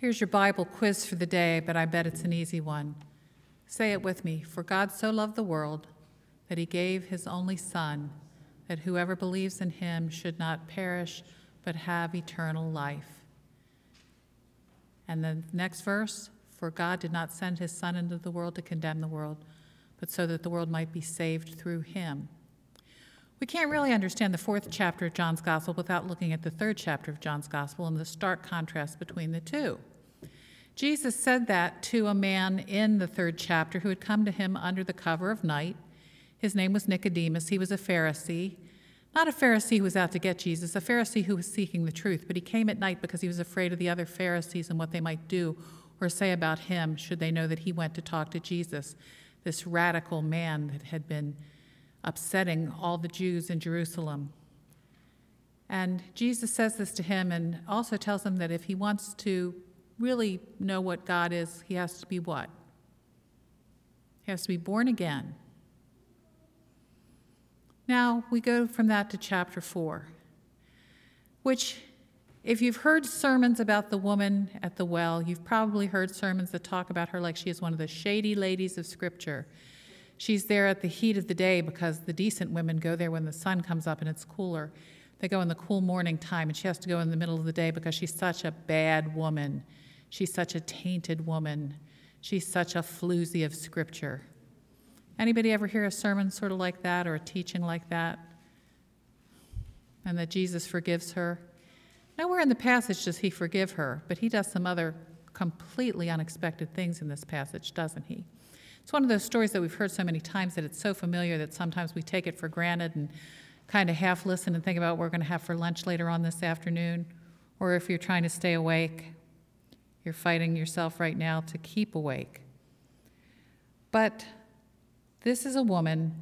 Here's your Bible quiz for the day, but I bet it's an easy one. Say it with me. For God so loved the world that he gave his only Son, that whoever believes in him should not perish, but have eternal life. And the next verse For God did not send his Son into the world to condemn the world, but so that the world might be saved through him. We can't really understand the fourth chapter of John's Gospel without looking at the third chapter of John's Gospel and the stark contrast between the two. Jesus said that to a man in the third chapter who had come to him under the cover of night. His name was Nicodemus. He was a Pharisee. Not a Pharisee who was out to get Jesus, a Pharisee who was seeking the truth, but he came at night because he was afraid of the other Pharisees and what they might do or say about him should they know that he went to talk to Jesus, this radical man that had been upsetting all the Jews in Jerusalem. And Jesus says this to him and also tells him that if he wants to really know what God is, he has to be what? He has to be born again. Now we go from that to chapter 4, which, if you've heard sermons about the woman at the well, you've probably heard sermons that talk about her like she is one of the shady ladies of Scripture. She's there at the heat of the day because the decent women go there when the sun comes up and it's cooler. They go in the cool morning time, and she has to go in the middle of the day because she's such a bad woman. She's such a tainted woman. She's such a floozy of Scripture. Anybody ever hear a sermon sort of like that or a teaching like that? And that Jesus forgives her? Nowhere in the passage does he forgive her, but he does some other completely unexpected things in this passage, doesn't he? It's one of those stories that we've heard so many times that it's so familiar that sometimes we take it for granted and kind of half listen and think about what we're going to have for lunch later on this afternoon. Or if you're trying to stay awake, you're fighting yourself right now to keep awake. But this is a woman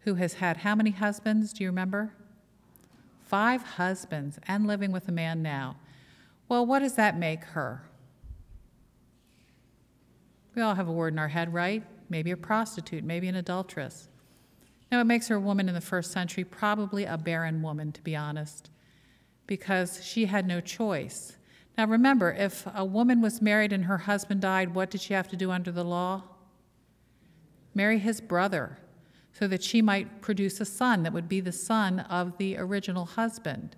who has had how many husbands? Do you remember? Five husbands and living with a man now. Well, what does that make her? We all have a word in our head, right? Maybe a prostitute, maybe an adulteress. Now, it makes her a woman in the first century, probably a barren woman, to be honest, because she had no choice. Now, remember, if a woman was married and her husband died, what did she have to do under the law? marry his brother so that she might produce a son that would be the son of the original husband.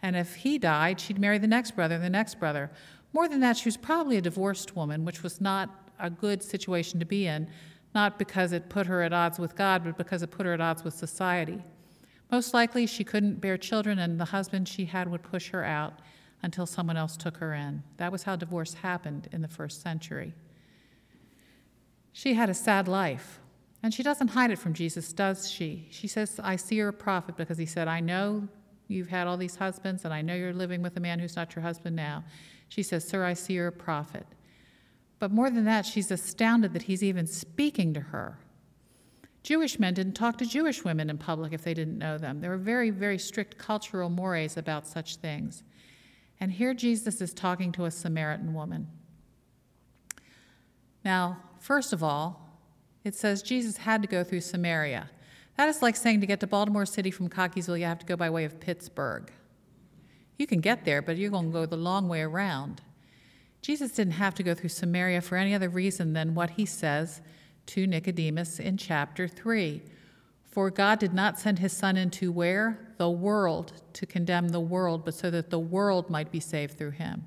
And if he died, she'd marry the next brother, the next brother. More than that, she was probably a divorced woman, which was not a good situation to be in, not because it put her at odds with God, but because it put her at odds with society. Most likely, she couldn't bear children, and the husband she had would push her out until someone else took her in. That was how divorce happened in the first century. She had a sad life. And she doesn't hide it from Jesus, does she? She says, I see you're a prophet because he said, I know you've had all these husbands, and I know you're living with a man who's not your husband now. She says, Sir, I see you're a prophet. But more than that, she's astounded that he's even speaking to her. Jewish men didn't talk to Jewish women in public if they didn't know them. There were very, very strict cultural mores about such things. And here Jesus is talking to a Samaritan woman. Now, First of all, it says Jesus had to go through Samaria. That is like saying to get to Baltimore City from Cockeysville, you have to go by way of Pittsburgh. You can get there, but you're going to go the long way around. Jesus didn't have to go through Samaria for any other reason than what he says to Nicodemus in chapter 3. For God did not send his Son into where? The world, to condemn the world, but so that the world might be saved through him.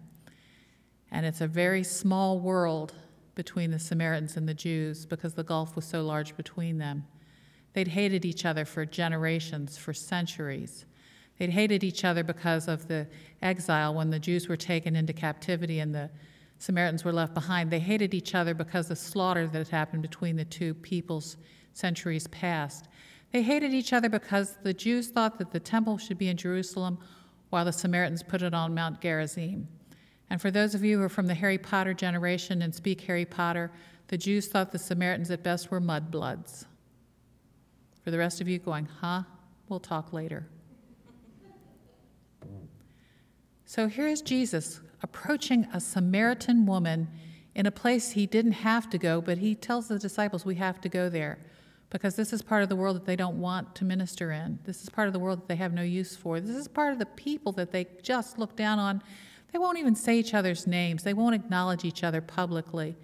And it's a very small world between the Samaritans and the Jews because the gulf was so large between them. They'd hated each other for generations, for centuries. They'd hated each other because of the exile when the Jews were taken into captivity and the Samaritans were left behind. They hated each other because of the slaughter that had happened between the two peoples centuries past. They hated each other because the Jews thought that the temple should be in Jerusalem while the Samaritans put it on Mount Gerizim. And for those of you who are from the Harry Potter generation and speak Harry Potter, the Jews thought the Samaritans at best were mudbloods. For the rest of you going, huh? We'll talk later. So here's Jesus approaching a Samaritan woman in a place he didn't have to go, but he tells the disciples, We have to go there because this is part of the world that they don't want to minister in. This is part of the world that they have no use for. This is part of the people that they just look down on They won't even say each other's names, they won't acknowledge each other publicly.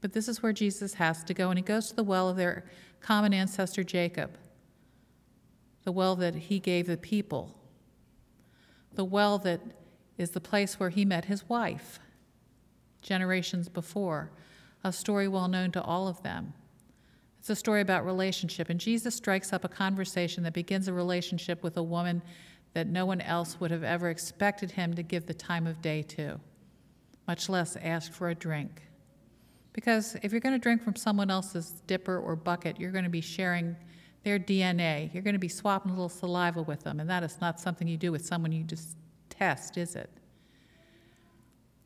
But this is where Jesus has to go, and he goes to the well of their common ancestor Jacob, the well that he gave the people, the well that is the place where he met his wife generations before, a story well known to all of them. It's a story about relationship, and Jesus strikes up a conversation that begins a relationship with a woman that no one else would have ever expected him to give the time of day to, much less ask for a drink. Because if you're going to drink from someone else's dipper or bucket, you're going to be sharing their DNA. You're going to be swapping a little saliva with them, and that is not something you do with someone you just test, is it?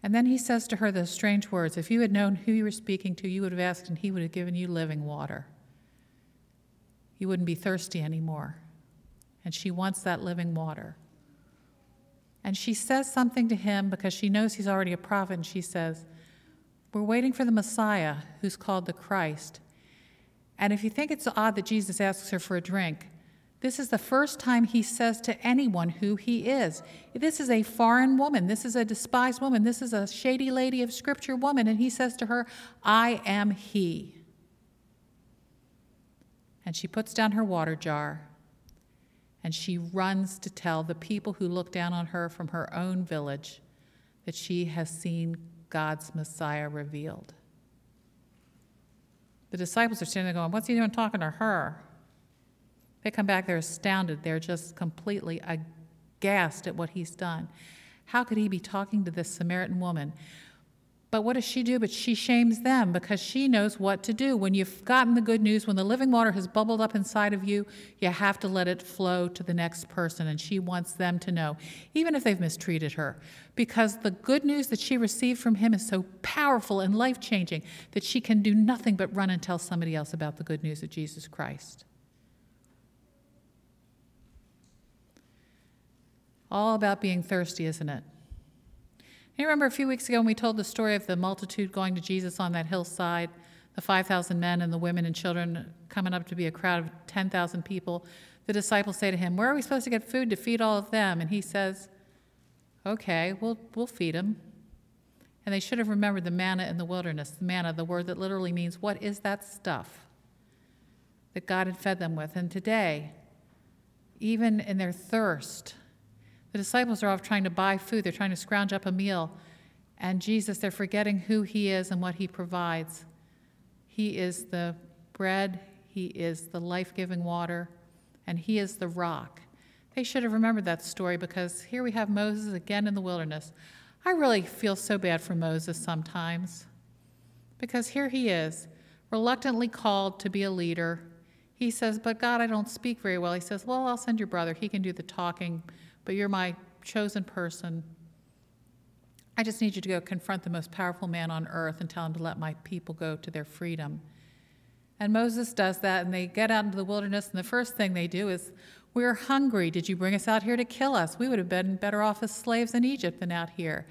And then he says to her those strange words If you had known who you were speaking to, you would have asked, and he would have given you living water. You wouldn't be thirsty anymore. And she wants that living water. And she says something to him because she knows he's already a prophet, and she says, We're waiting for the Messiah, who's called the Christ. And if you think it's odd that Jesus asks her for a drink, this is the first time he says to anyone who he is. This is a foreign woman. This is a despised woman. This is a shady lady of scripture woman. And he says to her, I am he. And she puts down her water jar and she runs to tell the people who look down on her from her own village that she has seen God's Messiah revealed. The disciples are standing there going, What's he doing talking to her? They come back, they're astounded. They're just completely aghast at what he's done. How could he be talking to this Samaritan woman? But what does she do? But she shames them because she knows what to do. When you've gotten the good news, when the living water has bubbled up inside of you, you have to let it flow to the next person. And she wants them to know, even if they've mistreated her, because the good news that she received from him is so powerful and life changing that she can do nothing but run and tell somebody else about the good news of Jesus Christ. All about being thirsty, isn't it? You remember a few weeks ago when we told the story of the multitude going to Jesus on that hillside, the 5,000 men and the women and children coming up to be a crowd of 10,000 people? The disciples say to him, Where are we supposed to get food to feed all of them? And he says, Okay, we'll, we'll feed them. And they should have remembered the manna in the wilderness, the manna, the word that literally means, What is that stuff that God had fed them with? And today, even in their thirst, the disciples are off trying to buy food, they're trying to scrounge up a meal. And Jesus, they're forgetting who he is and what he provides. He is the bread, he is the life giving water, and he is the rock. They should have remembered that story because here we have Moses again in the wilderness. I really feel so bad for Moses sometimes because here he is, reluctantly called to be a leader. He says, But God, I don't speak very well. He says, Well, I'll send your brother. He can do the talking but you're my chosen person. I just need you to go confront the most powerful man on earth and tell him to let my people go to their freedom. And Moses does that, and they get out into the wilderness, and the first thing they do is, We're hungry. Did you bring us out here to kill us? We would have been better off as slaves in Egypt than out here.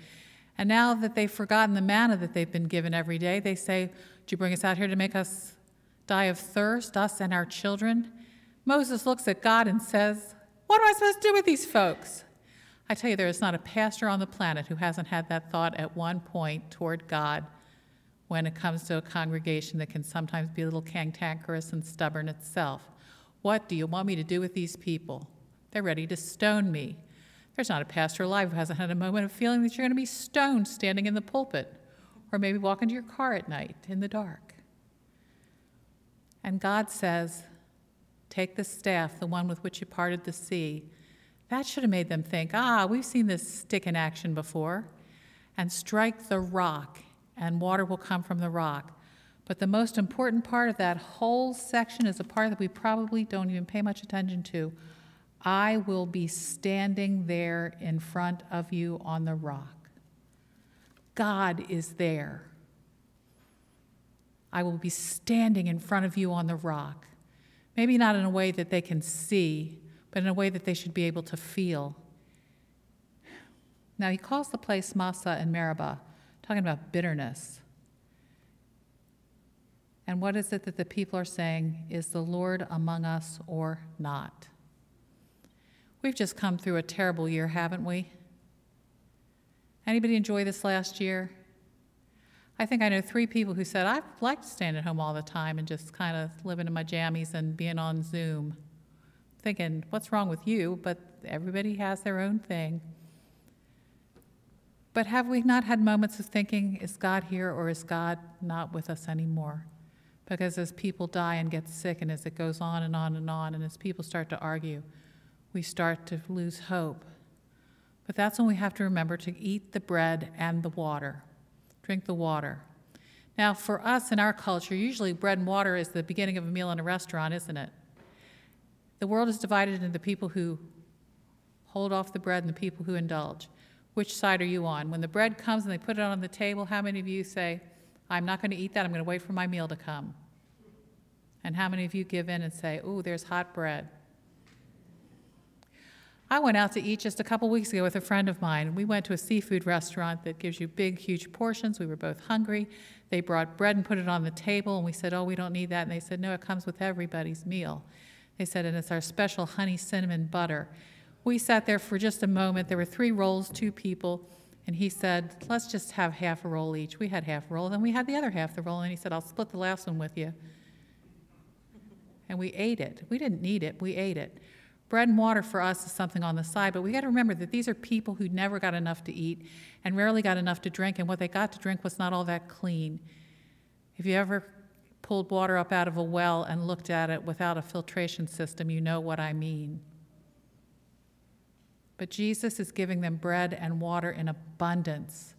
And now that they've forgotten the manna that they've been given every day, they say, Did you bring us out here to make us die of thirst, us and our children? Moses looks at God and says, what am I supposed to do with these folks? I tell you, there is not a pastor on the planet who hasn't had that thought at one point toward God when it comes to a congregation that can sometimes be a little cantankerous and stubborn itself. What do you want me to do with these people? They're ready to stone me. There's not a pastor alive who hasn't had a moment of feeling that you're going to be stoned standing in the pulpit, or maybe walking to your car at night in the dark. And God says, Take the staff, the one with which you parted the sea. That should have made them think, ah, we've seen this stick in action before. And strike the rock, and water will come from the rock. But the most important part of that whole section is a part that we probably don't even pay much attention to. I will be standing there in front of you on the rock. God is there. I will be standing in front of you on the rock. Maybe not in a way that they can see, but in a way that they should be able to feel. Now, he calls the place Massah and Meribah, talking about bitterness. And what is it that the people are saying? Is the Lord among us or not? We've just come through a terrible year, haven't we? Anybody enjoy this last year? I think I know three people who said, I've liked staying at home all the time and just kind of living in my jammies and being on Zoom. Thinking, what's wrong with you? But everybody has their own thing. But have we not had moments of thinking, is God here or is God not with us anymore? Because as people die and get sick, and as it goes on and on and on, and as people start to argue, we start to lose hope. But that's when we have to remember to eat the bread and the water, drink the water. Now, for us in our culture, usually bread and water is the beginning of a meal in a restaurant, isn't it? The world is divided into the people who hold off the bread and the people who indulge. Which side are you on? When the bread comes and they put it on the table, how many of you say, I'm not going to eat that, I'm going to wait for my meal to come? And how many of you give in and say, Ooh, there's hot bread? I went out to eat just a couple weeks ago with a friend of mine. We went to a seafood restaurant that gives you big, huge portions. We were both hungry. They brought bread and put it on the table, and we said, Oh, we don't need that. And they said, No, it comes with everybody's meal. They said, And it's our special honey cinnamon butter. We sat there for just a moment. There were three rolls, two people. And he said, Let's just have half a roll each. We had half a roll. Then we had the other half the roll. And he said, I'll split the last one with you. And we ate it. We didn't need it, we ate it. Bread and water for us is something on the side, but we got to remember that these are people who never got enough to eat and rarely got enough to drink, and what they got to drink was not all that clean. If you ever pulled water up out of a well and looked at it without a filtration system, you know what I mean. But Jesus is giving them bread and water in abundance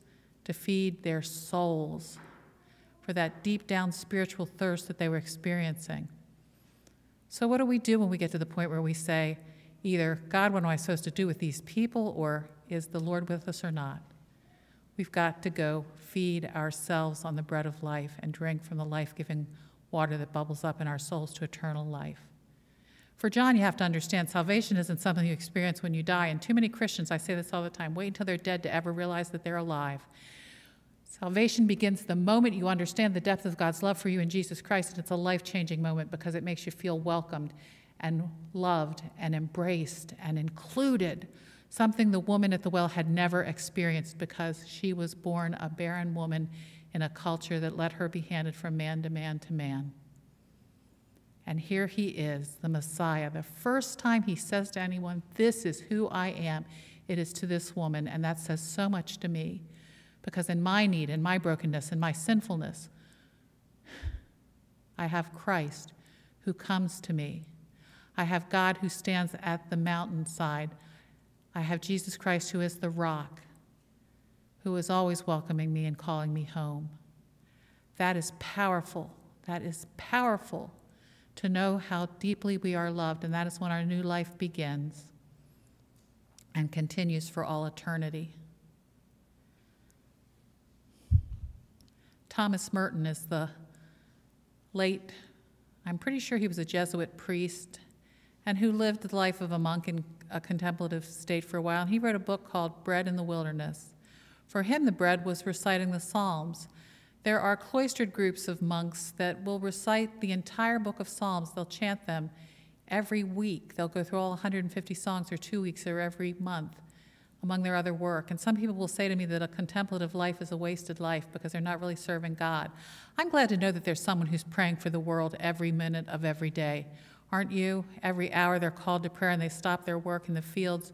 to feed their souls for that deep down spiritual thirst that they were experiencing. So, what do we do when we get to the point where we say, either, God, what am I supposed to do with these people, or is the Lord with us or not? We've got to go feed ourselves on the bread of life and drink from the life giving water that bubbles up in our souls to eternal life. For John, you have to understand salvation isn't something you experience when you die. And too many Christians, I say this all the time, wait until they're dead to ever realize that they're alive. Salvation begins the moment you understand the depth of God's love for you in Jesus Christ, and it's a life changing moment because it makes you feel welcomed and loved and embraced and included, something the woman at the well had never experienced because she was born a barren woman in a culture that let her be handed from man to man to man. And here he is, the Messiah. The first time he says to anyone, This is who I am, it is to this woman, and that says so much to me because in my need, in my brokenness, in my sinfulness, I have Christ who comes to me. I have God who stands at the mountainside. I have Jesus Christ who is the rock, who is always welcoming me and calling me home. That is powerful. That is powerful to know how deeply we are loved, and that is when our new life begins and continues for all eternity. Thomas Merton is the late, I'm pretty sure he was a Jesuit priest, and who lived the life of a monk in a contemplative state for a while. And he wrote a book called Bread in the Wilderness. For him, the bread was reciting the Psalms. There are cloistered groups of monks that will recite the entire book of Psalms. They'll chant them every week. They'll go through all 150 songs or two weeks or every month among their other work. And some people will say to me that a contemplative life is a wasted life because they're not really serving God. I'm glad to know that there's someone who's praying for the world every minute of every day. Aren't you? Every hour they're called to prayer and they stop their work in the fields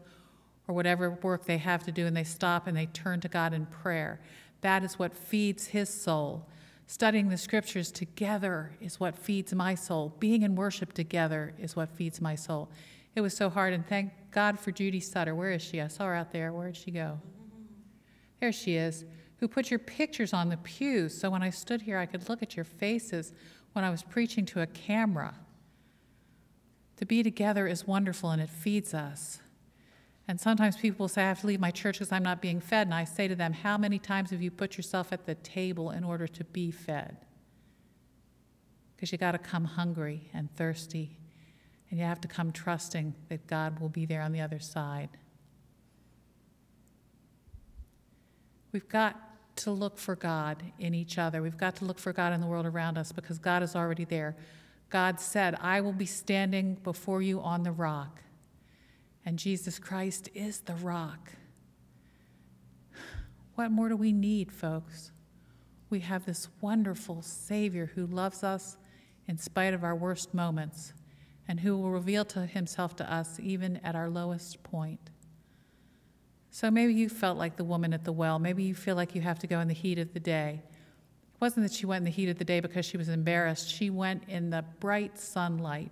or whatever work they have to do and they stop and they turn to God in prayer. That is what feeds his soul. Studying the scriptures together is what feeds my soul. Being in worship together is what feeds my soul. It was so hard, and thank God for Judy Sutter. Where is she? I saw her out there. Where did she go? There she is, who put your pictures on the pews so when I stood here, I could look at your faces when I was preaching to a camera. To be together is wonderful and it feeds us. And sometimes people say, I have to leave my church because I'm not being fed. And I say to them, How many times have you put yourself at the table in order to be fed? Because you got to come hungry and thirsty and you have to come trusting that God will be there on the other side. We've got to look for God in each other. We've got to look for God in the world around us because God is already there. God said, I will be standing before you on the rock. And Jesus Christ is the rock. What more do we need, folks? We have this wonderful Savior who loves us in spite of our worst moments and who will reveal to himself to us even at our lowest point. So maybe you felt like the woman at the well. Maybe you feel like you have to go in the heat of the day. It wasn't that she went in the heat of the day because she was embarrassed. She went in the bright sunlight.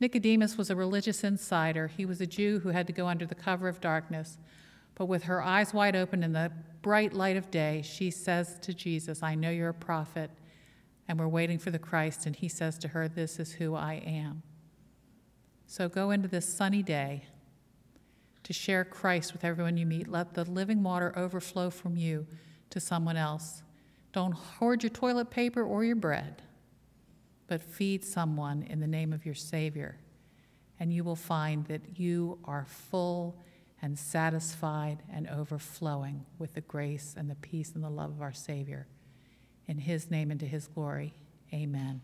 Nicodemus was a religious insider. He was a Jew who had to go under the cover of darkness. But with her eyes wide open in the bright light of day, she says to Jesus, I know you're a prophet, and we're waiting for the Christ. And he says to her, This is who I am. So go into this sunny day to share Christ with everyone you meet. Let the living water overflow from you to someone else. Don't hoard your toilet paper or your bread, but feed someone in the name of your Savior. And you will find that you are full and satisfied and overflowing with the grace and the peace and the love of our Savior. In His name and to His glory, amen.